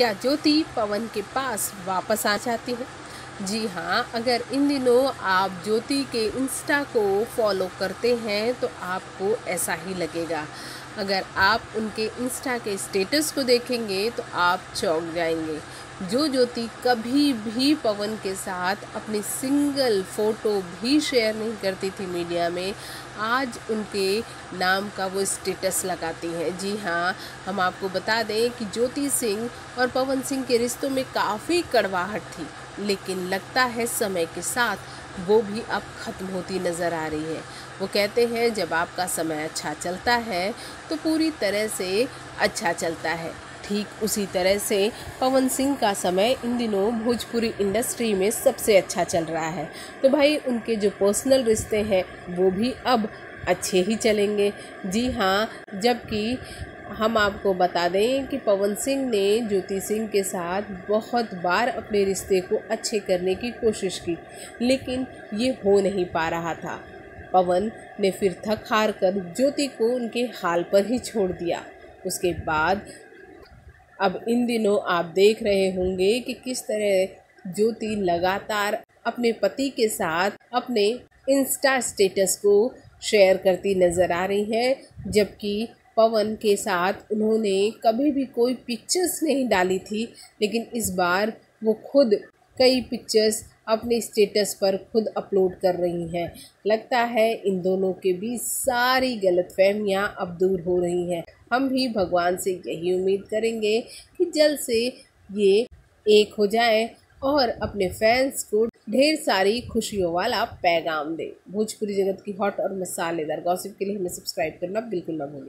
क्या ज्योति पवन के पास वापस आ जाती है? जी हाँ अगर इन दिनों आप ज्योति के इंस्टा को फॉलो करते हैं तो आपको ऐसा ही लगेगा। अगर आप उनके इंस्टा के स्टेटस को देखेंगे तो आप चौंक जाएँगे। जो ज्योति कभी भी पवन के साथ अपनी सिंगल फ़ोटो भी शेयर नहीं करती थी मीडिया में, आज उनके नाम का वो स्टेटस लगाती हैं। जी हाँ हम आपको बता दें कि ज्योति सिंह और पवन सिंह के रिश्तों में काफ़ी कड़वाहट थी, लेकिन लगता है समय के साथ वो भी अब ख़त्म होती नज़र आ रही है। वो कहते हैं, जब आपका समय अच्छा चलता है तो पूरी तरह से अच्छा चलता है। ठीक उसी तरह से पवन सिंह का समय इन दिनों भोजपुरी इंडस्ट्री में सबसे अच्छा चल रहा है। तो भाई, उनके जो पर्सनल रिश्ते हैं, वो भी अब अच्छे ही चलेंगे। जी हाँ जबकि हम आपको बता दें कि पवन सिंह ने ज्योति सिंह के साथ बहुत बार अपने रिश्ते को अच्छे करने की कोशिश की, लेकिन ये हो नहीं पा रहा था। पवन ने फिर थक हार कर ज्योति को उनके हाल पर ही छोड़ दिया। उसके बाद अब इन दिनों आप देख रहे होंगे कि किस तरह ज्योति लगातार अपने पति के साथ अपने इंस्टा स्टेटस को शेयर करती नज़र आ रही है, जबकि पवन के साथ उन्होंने कभी भी कोई पिक्चर्स नहीं डाली थी, लेकिन इस बार वो खुद कई पिक्चर्स अपने स्टेटस पर खुद अपलोड कर रही हैं। लगता है इन दोनों के बीच सारी गलत फहमियाँ अब दूर हो रही हैं। हम भी भगवान से यही उम्मीद करेंगे कि जल्द से ये एक हो जाए और अपने फैंस को ढेर सारी खुशियों वाला पैगाम दे। भोजपुरी जगत की हॉट और मसालेदार गॉसिप के लिए हमें सब्सक्राइब करना बिल्कुल ना भूलें।